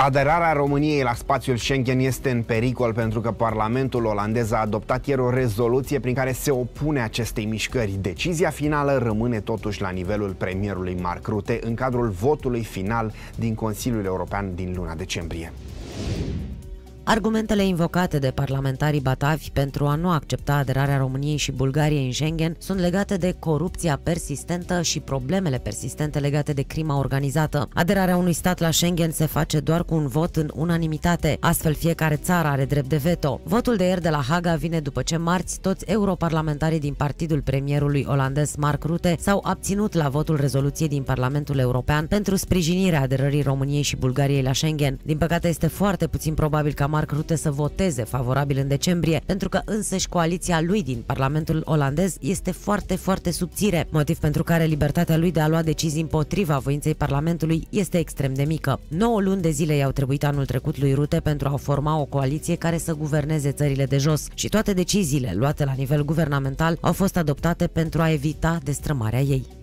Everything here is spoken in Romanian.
Aderarea României la spațiul Schengen este în pericol pentru că Parlamentul olandez a adoptat ieri o rezoluție prin care se opune acestei mișcări. Decizia finală rămâne totuși la nivelul premierului Mark Rutte în cadrul votului final din Consiliul European din luna decembrie. Argumentele invocate de parlamentarii batavi pentru a nu accepta aderarea României și Bulgariei în Schengen sunt legate de corupția persistentă și problemele persistente legate de crima organizată. Aderarea unui stat la Schengen se face doar cu un vot în unanimitate, astfel fiecare țară are drept de veto. Votul de ieri de la Haga vine după ce marți toți europarlamentarii din partidul premierului olandez Mark Rutte s-au abținut la votul rezoluției din Parlamentul European pentru sprijinirea aderării României și Bulgariei la Schengen. Din păcate este foarte puțin probabil ca Mark Rutte să voteze favorabil în decembrie, pentru că însăși coaliția lui din Parlamentul olandez este foarte, foarte subțire, motiv pentru care libertatea lui de a lua decizii împotriva voinței Parlamentului este extrem de mică. 9 luni de zile i-au trebuit anul trecut lui Rutte pentru a forma o coaliție care să guverneze țările de jos și toate deciziile luate la nivel guvernamental au fost adoptate pentru a evita destrămarea ei.